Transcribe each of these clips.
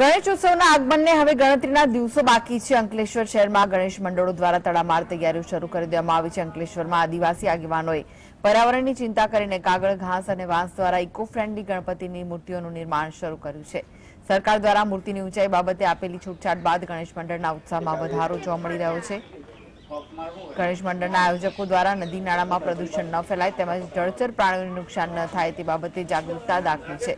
ગણેશ ઉત્સવના આગમનને હવે ગણતરીના દિવસો બાકી છે. અંકલેશ્વર શહેરમાં ગણેશ મંડળો દ્વારા તડામાર તૈયારીઓ શરૂ કરી દેવામાં આવી છે. અંકલેશ્વરમાં આદિવાસી આગેવાનોએ પર્યાવરણની ચિંતા કરીને કાગળ, ઘાસ અને વાંસ દ્વારા ઇકો ફ્રેન્ડલી ગણપતિની મૂર્તિઓનું નિર્માણ શરૂ કર્યું છે. સરકાર દ્વારા મૂર્તિની ઊંચાઈ બાબતે આપેલી છૂટછાટ બાદ ગણેશ મંડળના ઉત્સાહમાં વધારો જોવા મળી રહ્યો છે. ગણેશ મંડળના આયોજકો દ્વારા નદી નાળામાં પ્રદૂષણ ન ફેલાય તેમજ જળચર પ્રાણીઓને નુકસાન ન થાય તે બાબતે જાગૃતતા દાખવી છે.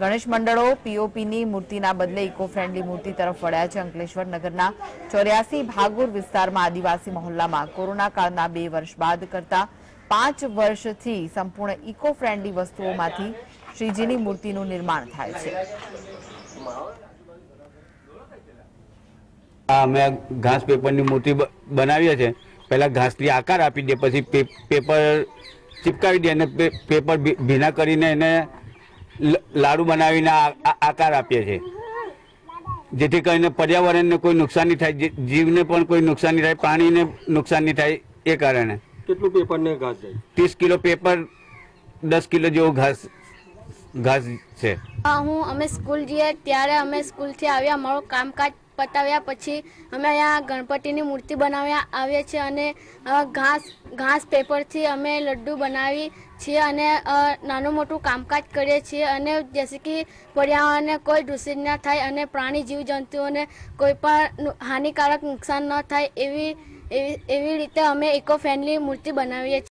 ગણેશ મંડળો પીઓપીની મૂર્તિના બદલે ઇકો ફ્રેન્ડલી મૂર્તિ તરફ વળ્યા છે. અંકલેશ્વર નગરના ચોર્યાસી ભાગોર વિસ્તારમાં આદિવાસી મહોલ્લામાં કોરોના કાળના બે વર્ષ બાદ કરતા પાંચ વર્ષથી સંપૂર્ણ ઇકો ફ્રેન્ડલી વસ્તુઓમાંથી શ્રીજીની મૂર્તિનું નિર્માણ થાય છે. અમે ઘાસ પેપરની મૂર્તિ બનાવીએ છીએ પહેલાં ઘાસથી આકાર આપી દે પછી પેપર ચિપકાવી દે અને પેપર ભીના કરીને એને લ- લાડુ બનાવીને આકાર આપીએ છીએ જેથી કરીને પર્યાવરણને કોઈ નુકસાન નહીં થાય જીવને પણ કોઈ નુકસાન નહીં થાય પાણીને નુકસાન નહીં થાય એ કારણે. કેટલું પેપરને ઘાસ જાય? ત્રીસ કિલો પેપર દસ કિલો જેવો ઘાસ ઘાસ છે. હા હું અમે સ્કૂલ જઈએ ત્યારે અમે સ્કૂલથી આવ્યા અમારું કામકાજ પતાવ્યા પછી અમે અહીંયા ગણપતિની મૂર્તિ બનાવ્યા આવીએ છીએ અને ઘાસ ઘાસ પેપરથી અમે લડ્ડુ બનાવી છીએ અને નાનું મોટું કામકાજ કરીએ છીએ અને જેસે કે પર્યાવરણને કોઈ દૂષિત ન થાય અને પ્રાણી, જીવજંતુઓને કોઈ પણ હાનિકારક નુકસાન ન થાય એવી એવી એવી રીતે અમે ઇકો ફ્રેન્ડલી મૂર્તિ બનાવીએ છીએ